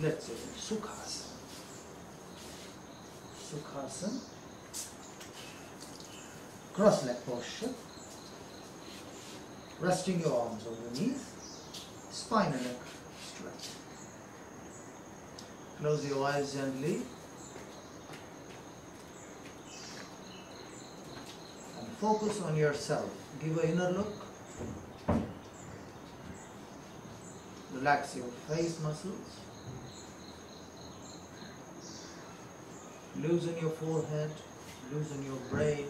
let's say Sukhasana. Sukhasana. Cross leg posture. Resting your arms on your knees. Spine and neck straight. Close your eyes gently. And focus on yourself. Give an inner look. Relax your face muscles. Loosen your forehead. Loosen your brain.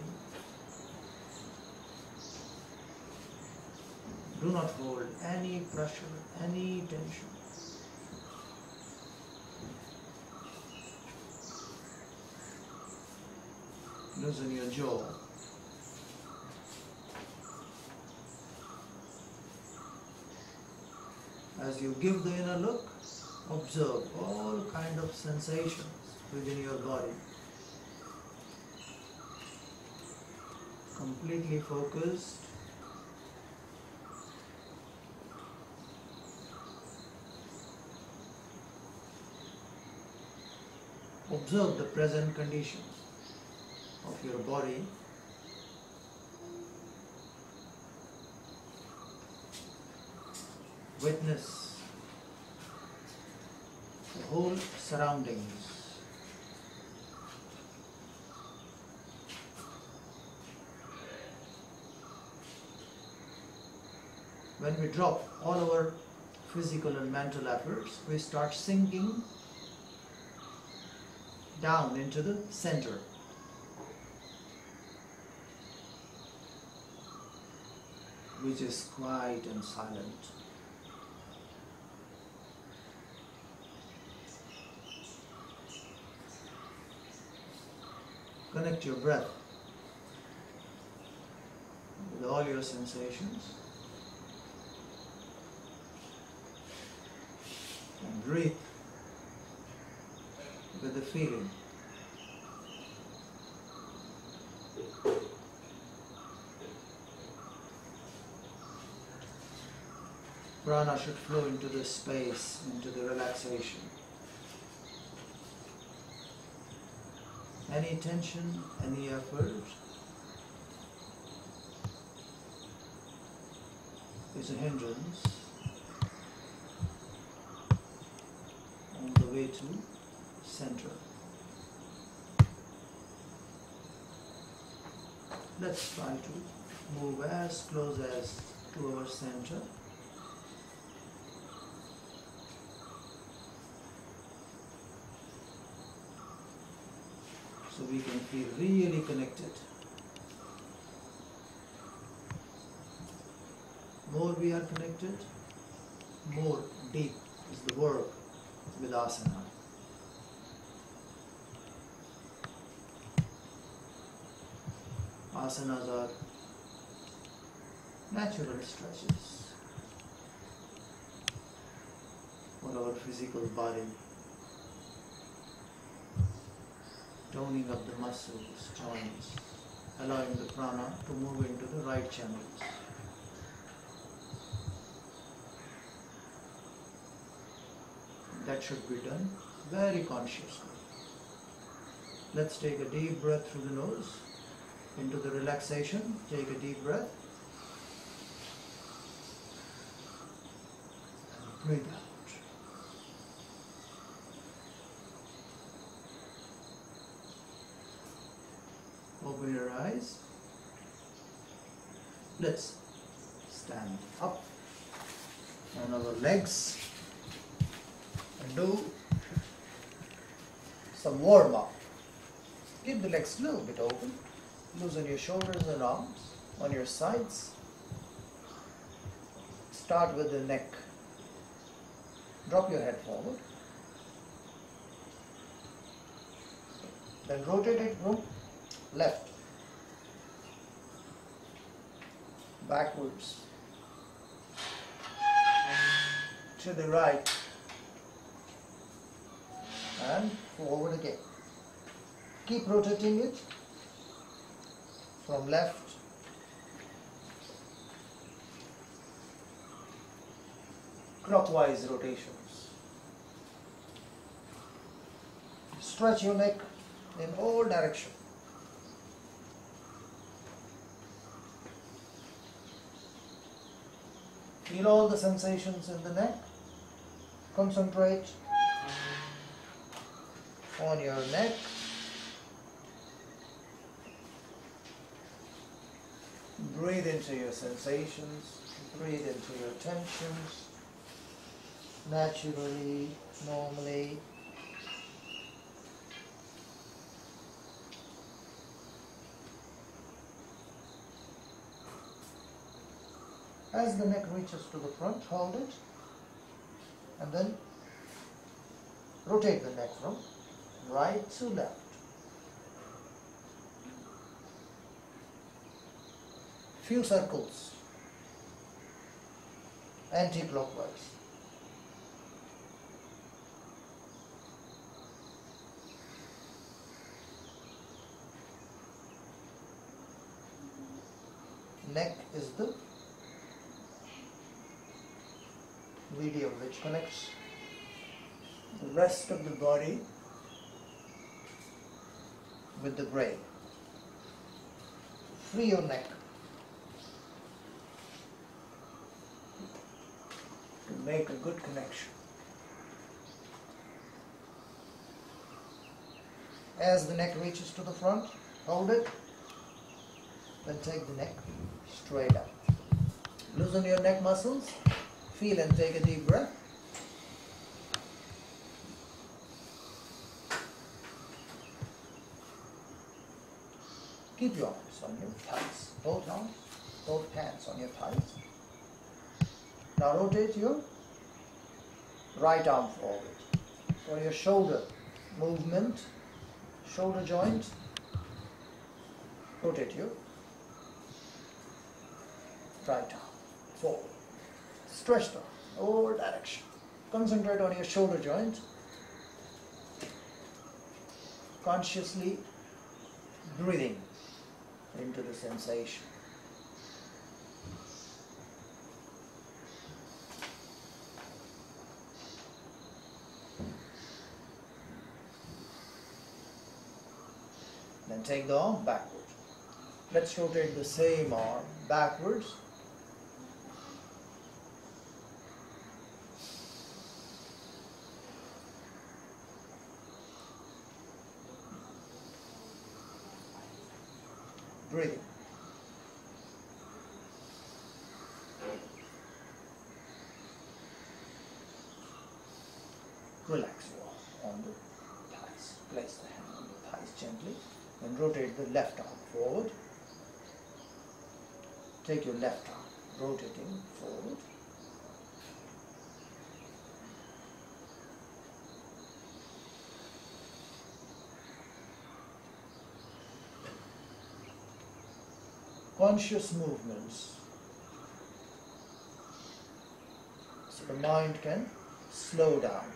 Do not hold any pressure, any tension. Loosen your jaw. As you give the inner look, observe all kind of sensations within your body. Completely focused. Observe the present conditions of your body. Witness the whole surroundings. When we drop all our physical and mental efforts, we start sinking down into the center. Which is quiet and silent. Connect your breath with all your sensations breathe with the feeling. Prana should flow into the space, into the relaxation. Any tension, any effort is a hindrance on the way to center. Let's try to move as close as to our center. So we can feel really connected. More we are connected, more deep is the work with asana. Asanas are natural stretches for our physical body, toning up the muscles, joints, allowing the prana to move into the right channels. That should be done very consciously. Let's take a deep breath through the nose into the relaxation. Take a deep breath. And breathe out. Open your eyes. Let's stand up on our legs do some warm up. Keep the legs a little bit open. Loosen your shoulders and arms on your sides. Start with the neck. Drop your head forward. Then rotate it from left, backwards, to the right, and forward again. Keep rotating it from left clockwise rotations. Stretch your neck in all directions. Feel all the sensations in the neck. Concentrate on your neck. Breathe into your sensations, breathe into your tensions, naturally, normally. As the neck reaches to the front, hold it and then rotate the neck from right to left. Few circles anti-clockwise. Neck is the medium which connects the rest of the body with the brain. Free your neck to make a good connection. As the neck reaches to the front, hold it, then take the neck straight up. Loosen your neck muscles, feel and take a deep breath. Keep your arms on your thighs, both arms, both hands on your thighs. Now rotate your right arm forward. For your shoulder movement, shoulder joint, rotate your right arm forward. Stretch the all direction. Concentrate on your shoulder joint. Consciously breathing into the sensation. Then take the arm backward. Let's rotate the same arm backwards. Breathing. Relax your on the thighs. Place the hand on the thighs gently and rotate the left arm forward. Take your left arm, rotating forward. Conscious movements. So the mind can slow down.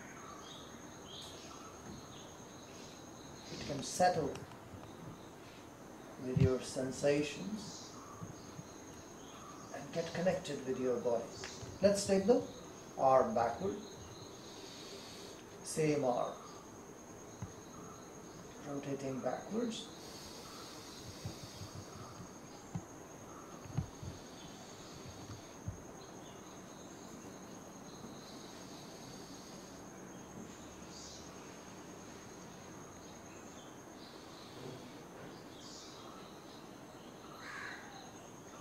It can settle with your sensations and get connected with your body. Let's take the arm backward. Same arm. Rotating backwards.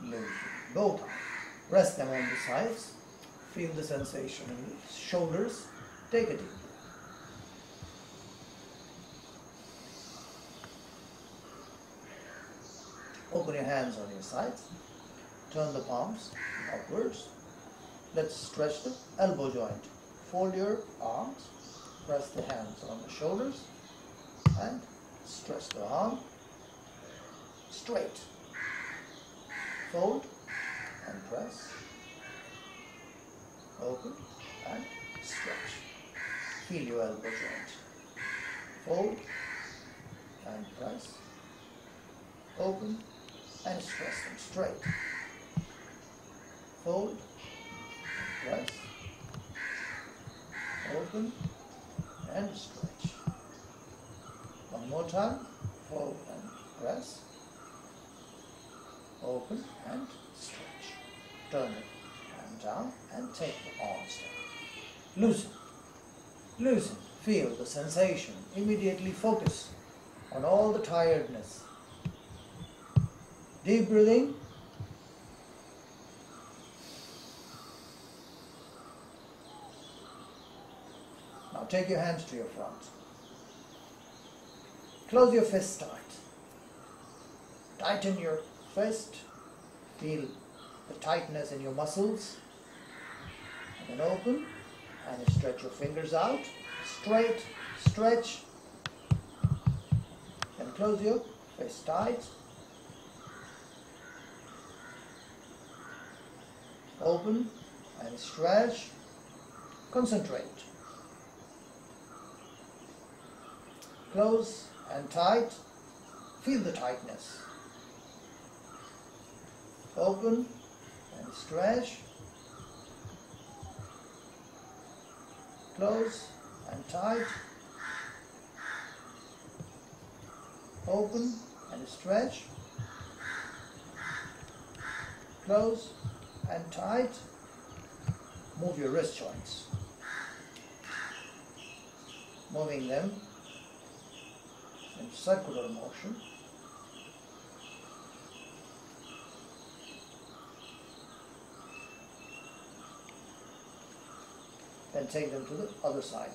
Lengthen both arms. Rest them on the sides. Feel the sensation in the shoulders. Take a deep breath. Open your hands on your sides. Turn the palms upwards. Let's stretch the elbow joint. Fold your arms. Press the hands on the shoulders. And stretch the arm straight. Fold and press. Open and stretch. Feel your elbow joint. Fold and press. Open and stretch them straight. Fold, press, open and stretch. One more time. Fold and press. Open and stretch. Turn it and down and take the arms down. Loosen. Loosen. Feel the sensation. Immediately focus on all the tiredness. Deep breathing. Now take your hands to your front. Close your fist tight. Tighten your fist. Feel the tightness in your muscles. And then open and stretch your fingers out. Straight, stretch. And close your fist tight. Open and stretch. Concentrate. Close and tight. Feel the tightness. Open and stretch. Close and tight. Open and stretch. Close and tight. Move your wrist joints. Moving them in circular motion. Then take them to the other side.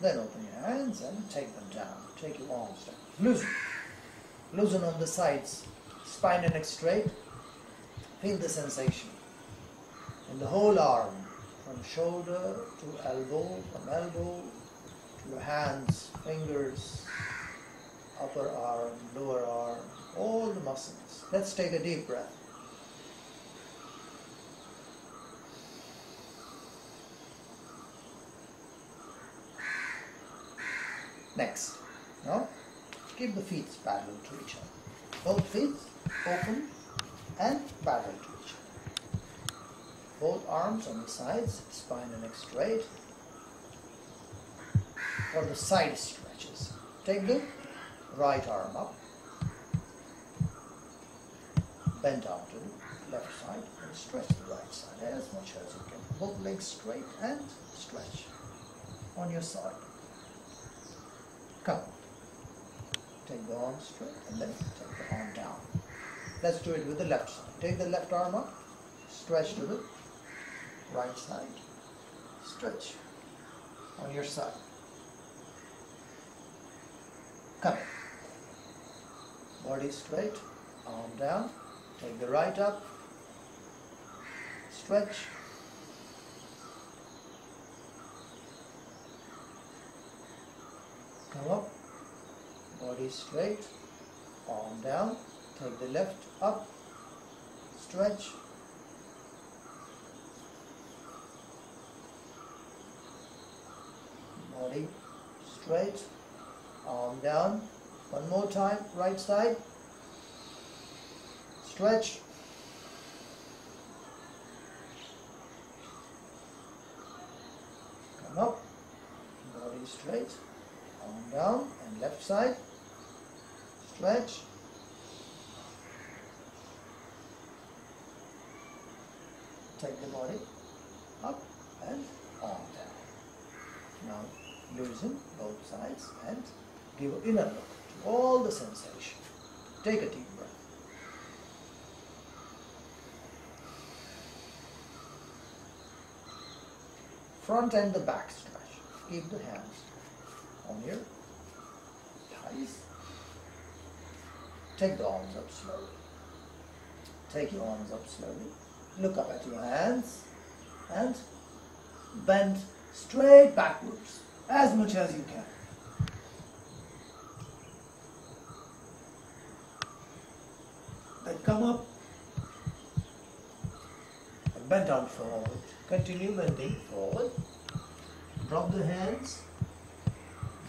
Then open your hands and take them down. Take your arms down. Loosen. Loosen on the sides. Spine and neck straight. Feel the sensation. In the whole arm. From shoulder to elbow. From elbow your hands, fingers, upper arm, lower arm. All the muscles. Let's take a deep breath. Next. Now, keep the feet parallel to each other. Both feet open and parallel to each other. Both arms on the sides, spine and neck straight. For the side stretches. Take the right arm up. Bend down to the left side and stretch the right side as much as you can. Both legs straight and stretch on your side. Come. Take the arm straight and then take the arm down. Let's do it with the left side. Take the left arm up, stretch to the right side, stretch on your side. Come. Body straight, arm down, take the right up, stretch. Come up, body straight, arm down, take the left up, stretch. Body straight, arm down. One more time, right side. Stretch. Come up, body straight, arm down, and left side. Stretch. Take the body up and arm down. Now loosen both sides and give an inner look to all the sensation. Take a deep breath. Front and the back stretch. Keep the hands on your thighs. Take the arms up slowly. Take your arms up slowly. Look up at your hands and bend straight backwards as much as you can. Then come up bend down forward. Continue bending forward. Drop the hands.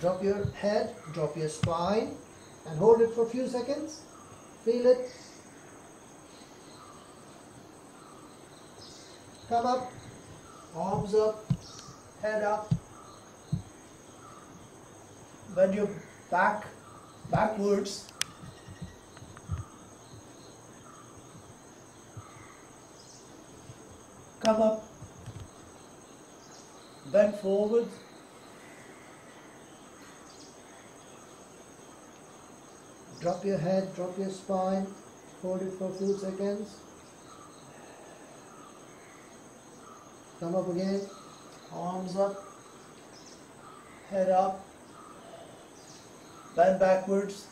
Drop your head, drop your spine, and hold it for a few seconds. Feel it. Come up, arms up, head up. Bend your back backwards. Come up, bend forward. Drop your head, drop your spine, hold it for a few seconds. Come up again, arms up, head up, bend backwards.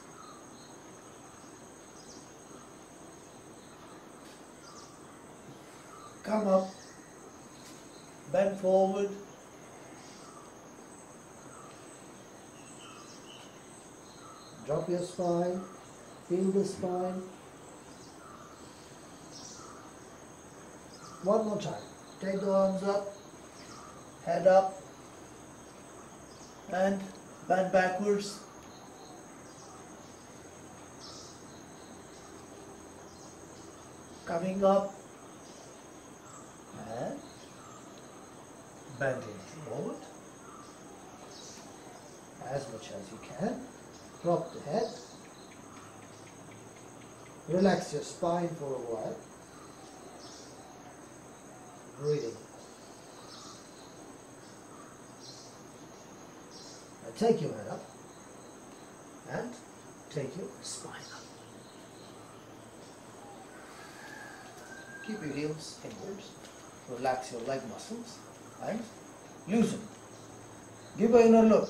Come up, bend forward. Drop your spine, feel the spine. One more time. Take the arms up, head up, and bend backwards. Coming up, and bending forward as much as you can. Drop the head. Relax your spine for a while. Breathing. Now take your head up and take your spine up. Keep your heels inwards. Relax your leg muscles and loosen. Give a inner look.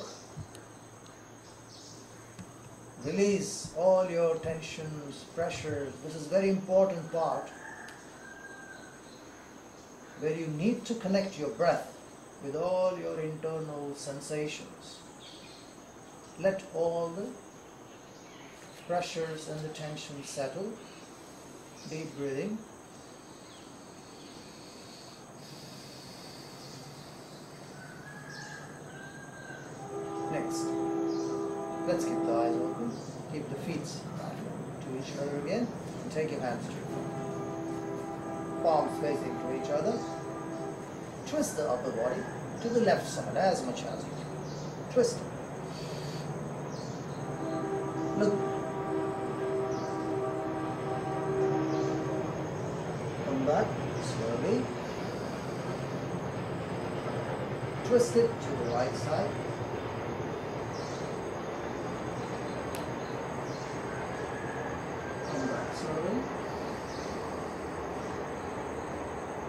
Release all your tensions, pressures. This is very important part where you need to connect your breath with all your internal sensations. Let all the pressures and the tension settle. Deep breathing. Next. Let's keep the eyes open. Keep the feet to each other again. And take your hands to. Palms facing to each other. Twist the upper body to the left side as much as you can. Twist it.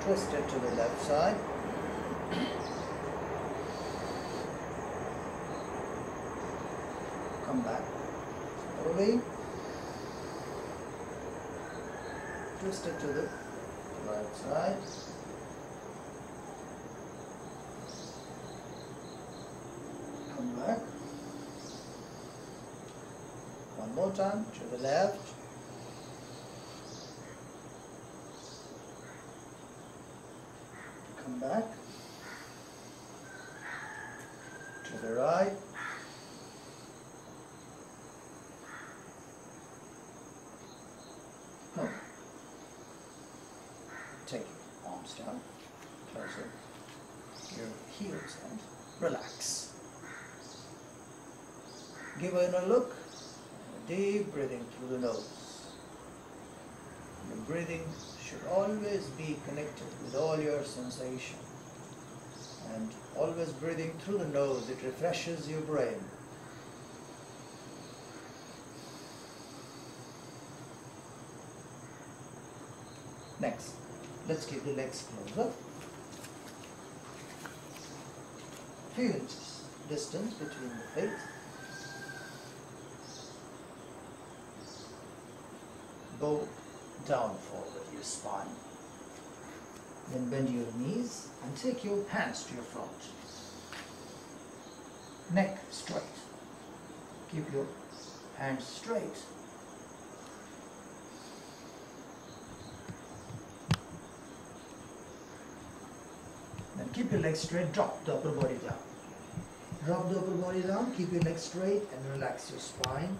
Twist it to the left side. Come back slowly. Twist it to the right side. Come back. One more time to the left. Come back. To the right. No. Take your down, closer, your heels and relax. Give it a look, deep breathing through the nose. Your breathing should always be connected with all your sensation. And always breathing through the nose, it refreshes your brain. Next, let's keep the legs closer. Few inches distance between the feet. Go down forward your spine. Then bend your knees and take your hands to your front. Neck straight. Keep your hands straight. Keep your legs straight, drop the upper body down. Drop the upper body down, keep your legs straight and relax your spine.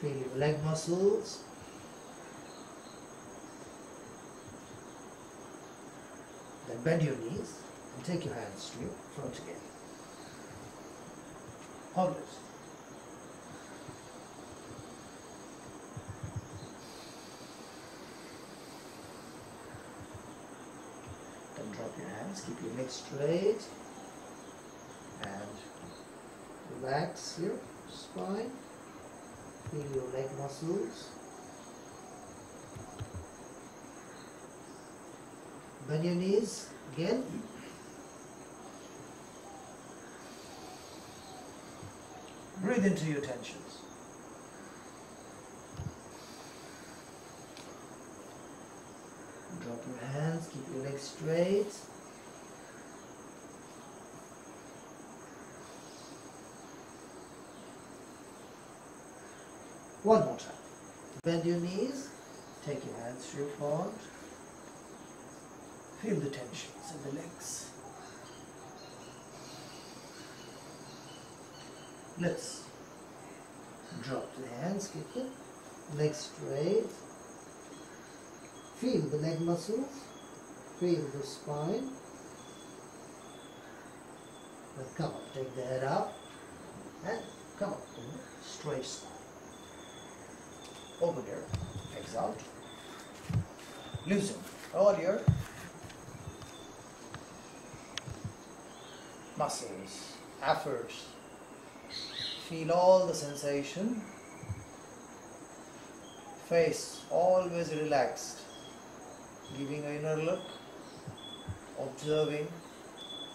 Feel your leg muscles. Then bend your knees and take your hands to your front again. Hold it. Then keep your neck straight and relax your spine. Feel your leg muscles. Bend your knees again. Breathe into your tensions. Drop your hands, keep your legs straight. One more time. Bend your knees, take your hands to your front. Feel the tensions in the legs. Let's drop the hands, keep the legs straight. Feel the leg muscles, feel the spine. Then come up, take the head up and come up straight spine. Over there, out. Loosen all your muscles, efforts. Feel all the sensation. Face always relaxed, giving an inner look, observing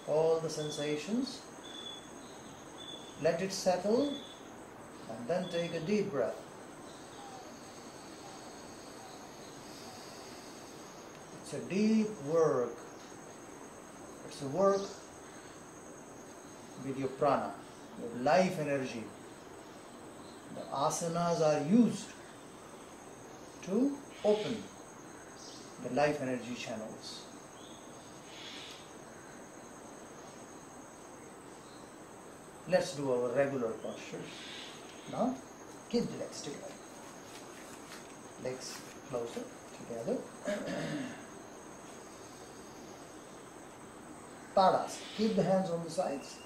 all the sensations. Let it settle and then take a deep breath. It's a deep work. It's a work with your prana, your life energy. The asanas are used to open the life energy channels. Let's do our regular postures. Now, keep the legs together. Legs closer together. Tadas. Keep the hands on the sides,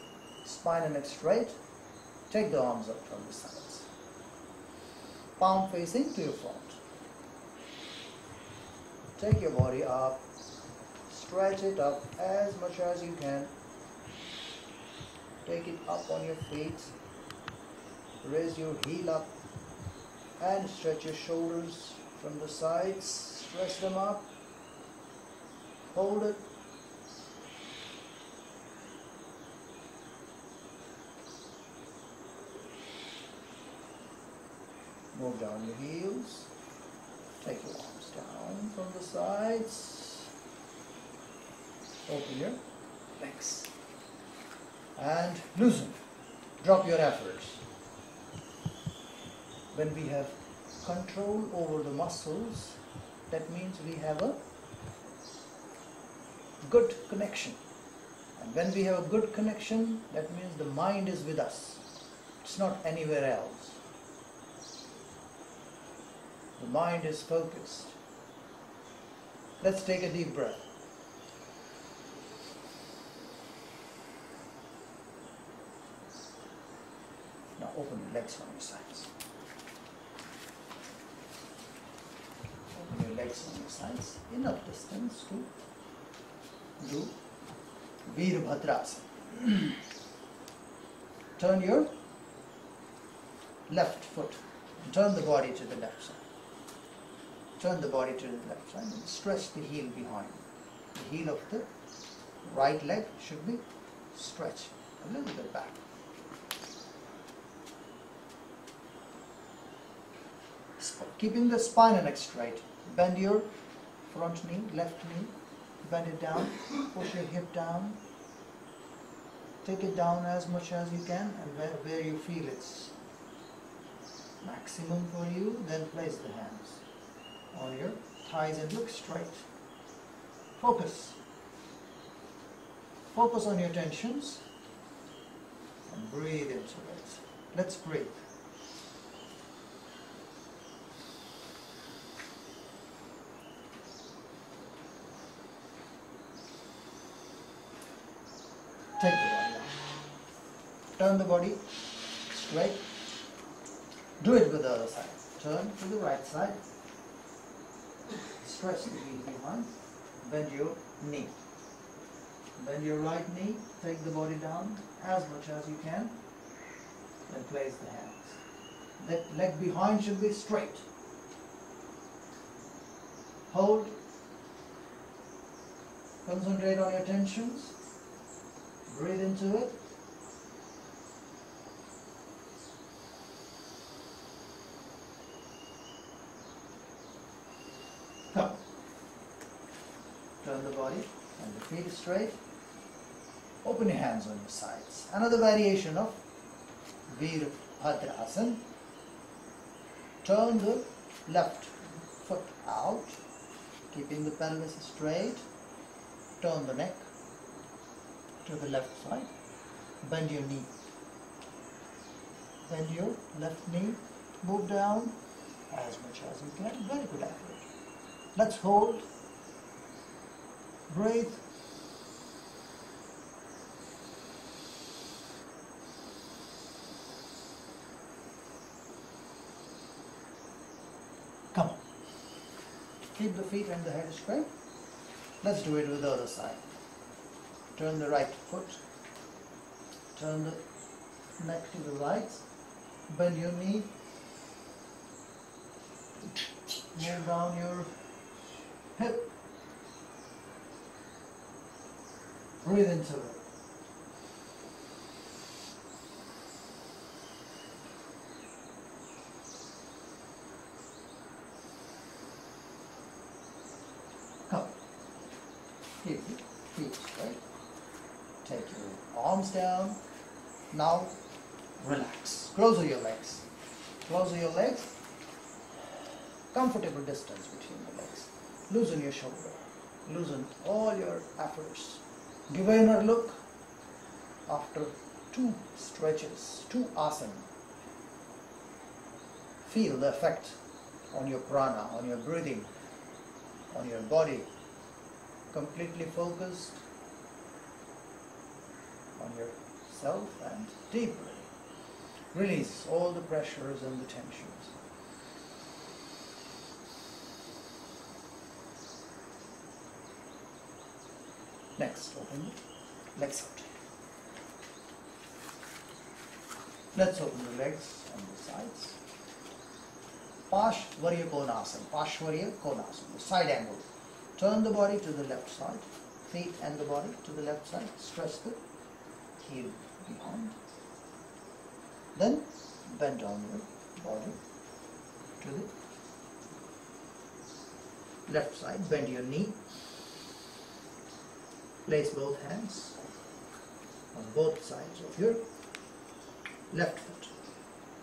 spine and neck straight. Take the arms up from the sides. Palm facing to your front. Take your body up, stretch it up as much as you can. Take it up on your feet. Raise your heel up and stretch your shoulders from the sides. Stretch them up. Hold it. Move down your heels. Take your arms down from the sides. Open your legs. And loosen. Drop your efforts. When we have control over the muscles, that means we have a good connection. And when we have a good connection, that means the mind is with us. It's not anywhere else. The mind is focused. Let's take a deep breath. Now open your legs from your sides. Open your legs from your sides. Enough distance to do Virabhadrasana. Turn your left foot. Turn the body to the left side. Turn the body to the left side and stretch the heel behind. The heel of the right leg should be stretched a little bit back. Keeping the spine and neck straight. Bend your front knee, left knee. Bend it down. Push your hip down. Take it down as much as you can and where, where you feel it's maximum for you, then place the hands on your thighs and look straight. Focus. Focus on your tensions and breathe into it. Let's breathe. Take the body. Turn the body straight. Do it with the other side. Turn to the right side. Stretch the heel behind. Bend your knee. Bend your right knee. Take the body down as much as you can. And place the hands. That leg behind should be straight. Hold. Concentrate on your tensions. Breathe into it. Come. Turn the body and the feet straight. Open your hands on your sides. Another variation of Virabhadrasana. Turn the left foot out, keeping the pelvis straight. Turn the neck to the left side. Bend your knee. Bend your left knee. Move down as much as you can. Very good effort. Let's hold. Breathe. Come on. Keep the feet and the head straight. Let's do it with the other side. Turn the right foot. Turn the neck to the right. Bend your knee. Move down your hip. Breathe into it. Feet straight. Take your arms down. Now relax. Close your legs. Close your legs. Comfortable distance between the legs. Loosen your shoulder. Loosen all your efforts. Give a inner look after two stretches, two asana. Feel the effect on your prana, on your breathing, on your body. Completely focused on yourself and deeply release all the pressures and the tensions. Next, open the legs out. Let's open the legs on the sides. Pashvarya Konasana, Pashvarya Konasana, the side angle. Turn the body to the left side, feet and the body to the left side. Stretch the heel behind. Then bend down your body to the left side. Bend your knee. Place both hands on both sides of your left foot.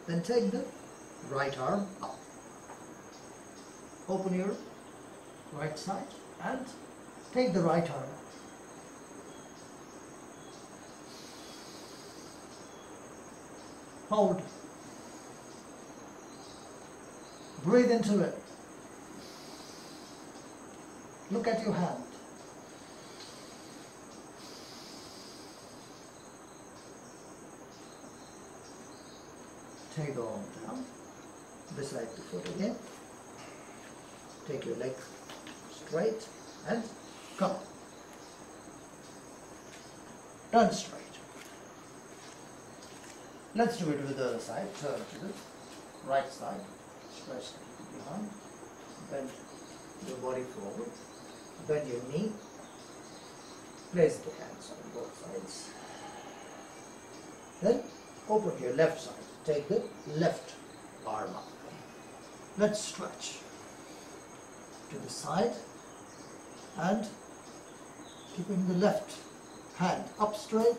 Then take the right arm up. Open your right side and take the right arm up. Hold. Breathe into it. Look at your hand. Take the arm down, beside the foot again. Take your leg straight and come. Turn straight. Let's do it with the other side. Turn to the right side. Stretch behind. Bend your body forward. Bend your knee. Place the hands on both sides. Then open your left side. Take the left arm up. Let's stretch to the side and keeping the left hand up straight.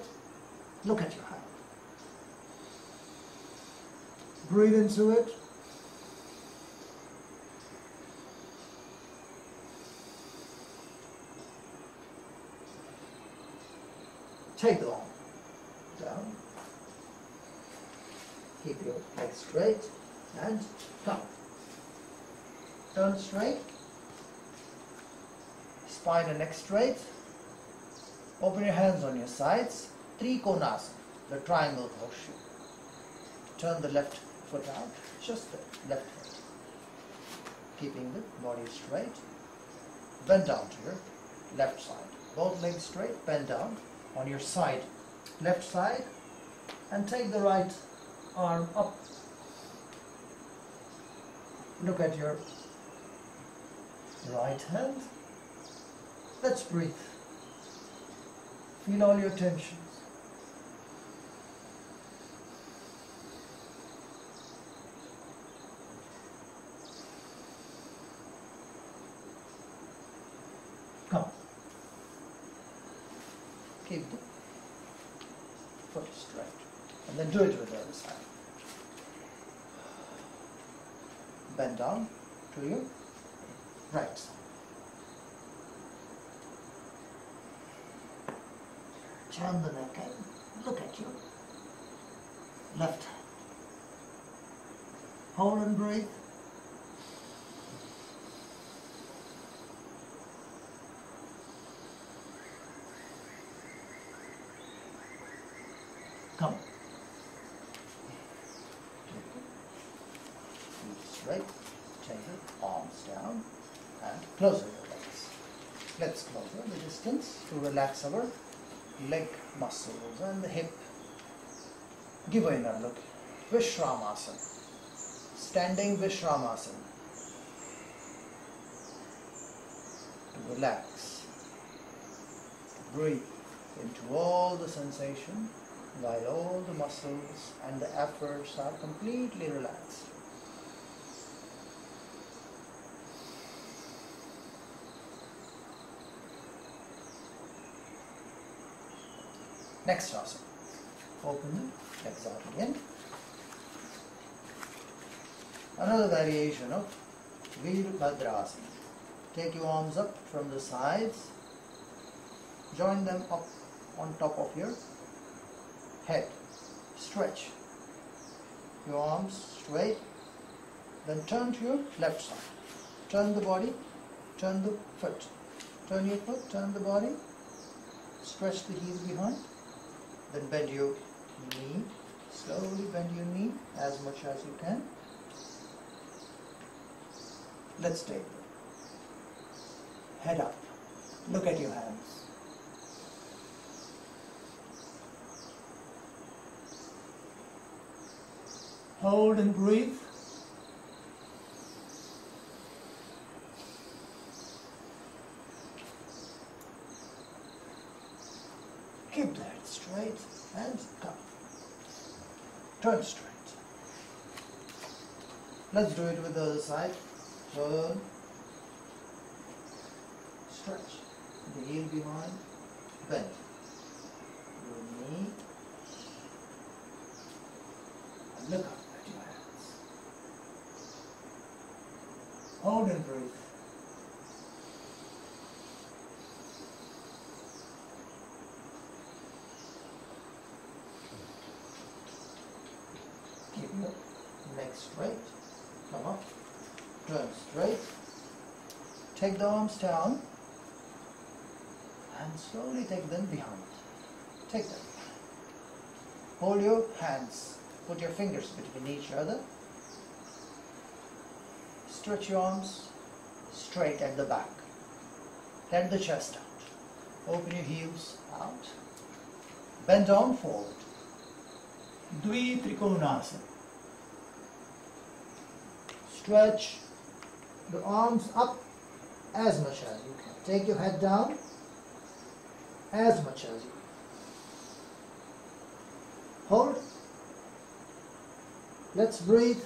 Look at your hand. Breathe into it. Take the arm down. Keep your leg straight and come. Turn straight. Spine and neck straight. Open your hands on your sides. Three Trikonasana. the triangle horseshoe. Turn the left foot out, just the left foot. Keeping the body straight. Bend down to your left side. Both legs straight, bend down on your side, left side, and take the right arm up. Look at your right hand. Let's breathe. Feel all your tensions. Come. Keep the foot straight. And then do it with the other side. Bend down to your right side. Turn the neck and look at you. Left hand. Hold and breathe. Come. Straight. Take the arms down and closer your legs. Let's closer the distance to relax our leg muscles and the hip. Give a inner look. Vishramasana. Standing Vishramasana. To relax. Breathe into all the sensation while all the muscles and the efforts are completely relaxed. Next asana. Open the out again. Another variation of Virabhadrasana. Take your arms up from the sides. Join them up on top of your head. Stretch. Your arms straight. Then turn to your left side. Turn the body. Turn the foot. Turn your foot. Turn the body. Stretch the heel behind. Then bend your knee. Slowly bend your knee as much as you can. Let's take the head up. Look at your hands. Hold and breathe. Keep the head straight and come. Turn straight. Let's do it with the other side. Turn. Stretch. The heel behind. Bend. Your knee. And look up at your hands. Hold and breathe. Keep your neck straight. Come up. Turn straight. Take the arms down. And slowly take them behind. Take them. Hold your hands. Put your fingers between each other. Stretch your arms straight at the back. Let the chest out. Open your heels out. Bend down forward. Dvi Trikonasana. Stretch the arms up as much as you can. Take your head down as much as you can. Hold. Let's breathe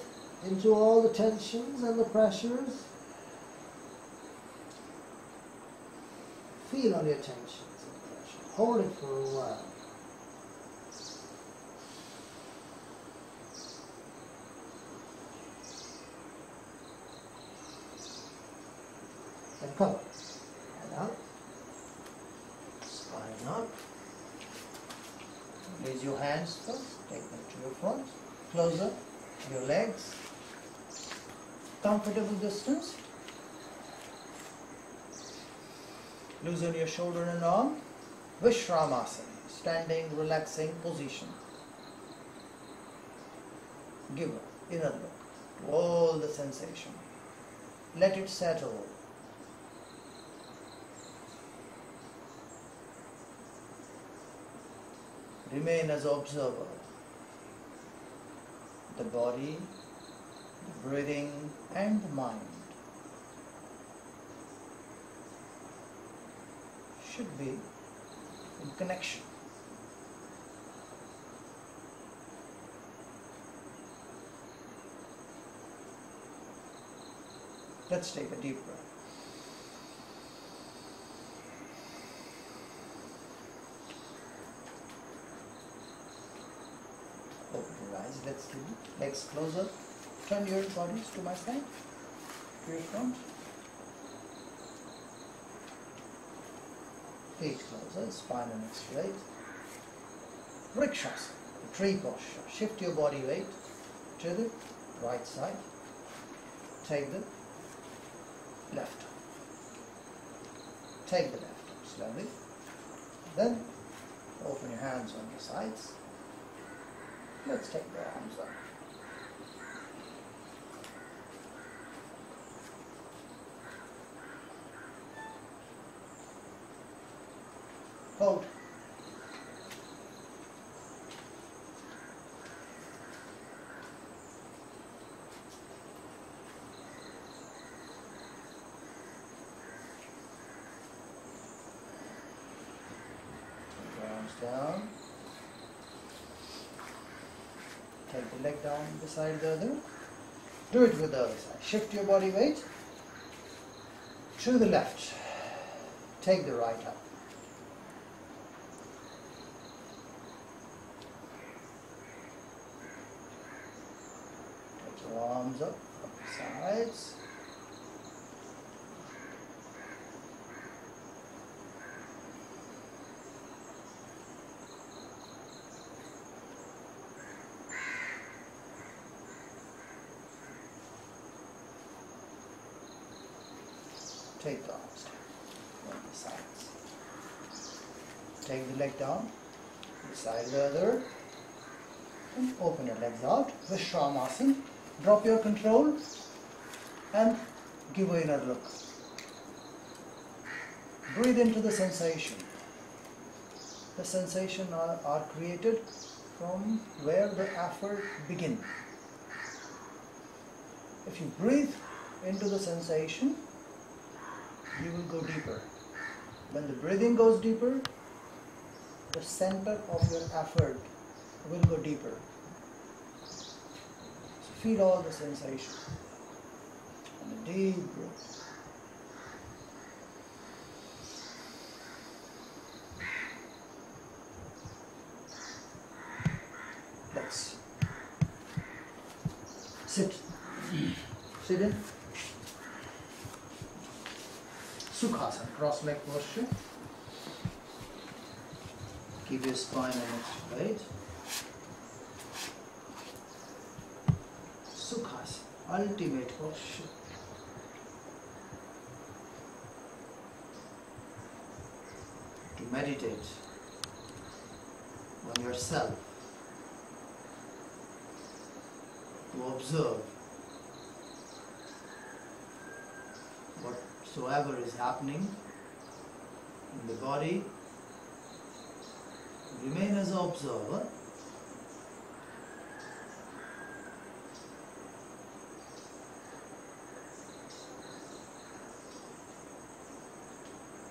into all the tensions and the pressures. Feel all your tensions and pressure. Hold it for a while. And come. Head. Spine up. Raise your hands first. Take them to your front. Closer. Your legs. Comfortable distance. Loosen your shoulder and arm. Vishramasana. Standing, relaxing position. Give inner look to all the sensation. Let it settle. Remain as observer. The body, the breathing, and the mind should be in connection. Let's take a deep breath. Let's do legs closer. Turn your bodies to my side. To your front. Feet closer. Spine and straight. Vrikshasana. Tree posture. Shift your body weight to the right side. Take the left. Take the left slowly. Then open your hands on your sides. Let's take the arms. Hold. Take your arms down. Take the leg down beside the other. Do it with the other side. Shift your body weight to the left. Take the right up. Take your arms up from the sides. Take the arms down on the sides. Take the leg down, beside the other, and open your legs out. Vishramasana. Drop your control and give a inner look. Breathe into the sensation. The sensation are, are created from where the effort begins. If you breathe into the sensation, you will go deeper. When the breathing goes deeper, the center of your effort will go deeper. So feel all the sensation. And a deep breath. Let's sit. Sit in. Sukhasana, cross leg posture. Your spine and neck straight. Sukhasana, ultimate posture. To meditate on yourself, to observe whatsoever is happening in the body, remain as an observer.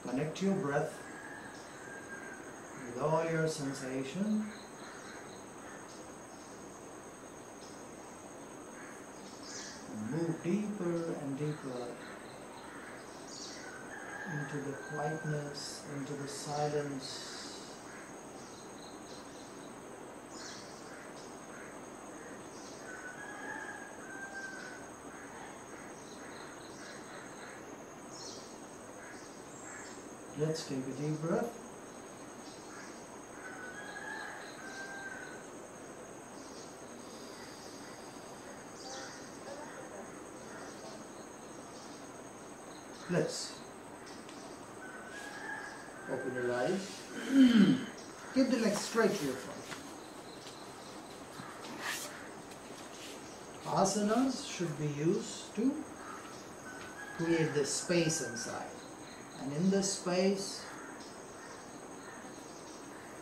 Connect your breath with all your sensation. Move deeper and deeper into the quietness, into the silence. Let's take a deep breath. Let's open your eyes. Keep the legs straight to your front. Asanas should be used to create the space inside. And in this space,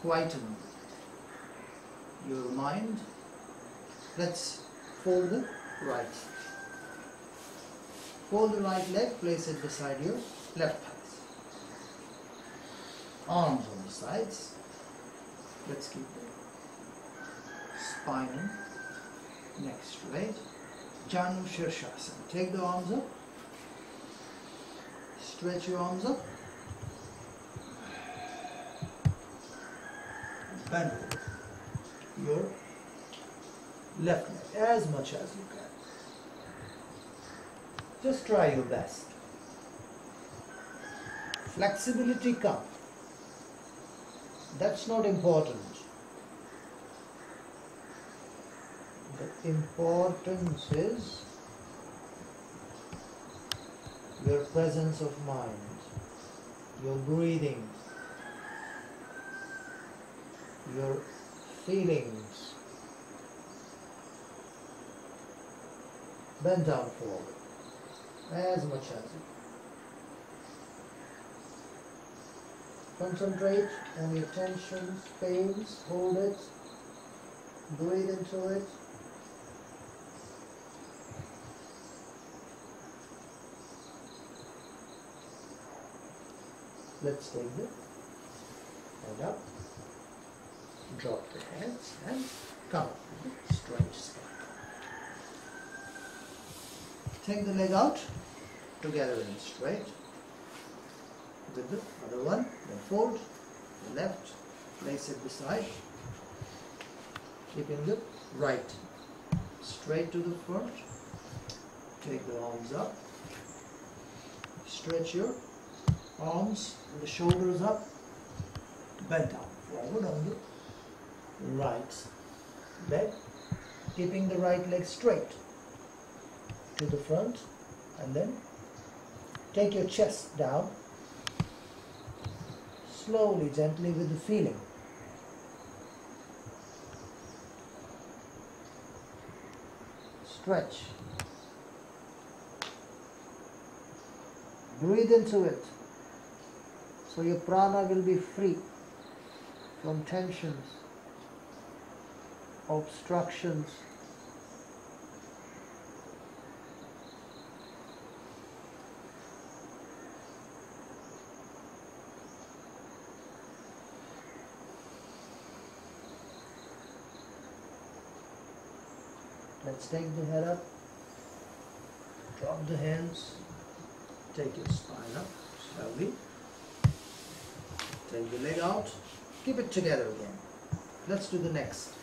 quieten your mind. Let's fold the right. Fold the right leg, place it beside your left thigh. Arms on the sides. Let's keep the spine and neck straight. Janu Shirshasana. Take the arms up. Stretch your arms up. Bend your left leg as much as you can. Just try your best. Flexibility come. That's not important. The importance is your presence of mind, your breathing, your feelings. Bend down forward as much as you Concentrate on your tensions, pains, hold it, breathe into it. Let's take the head up, drop the hands and come up with straight. Take the leg out, together and straight. With the other one, then fold, the left, place it beside, keeping the right. Straight to the front. Take the arms up, stretch your arms and the shoulders up, bend down forward on the right leg, keeping the right leg straight to the front and then take your chest down slowly, gently with the feeling. Stretch. Breathe into it. So your prana will be free from tensions, obstructions. Let's take the head up, drop the hands, take your spine up slowly, take the leg out, keep it together again. Let's do the next.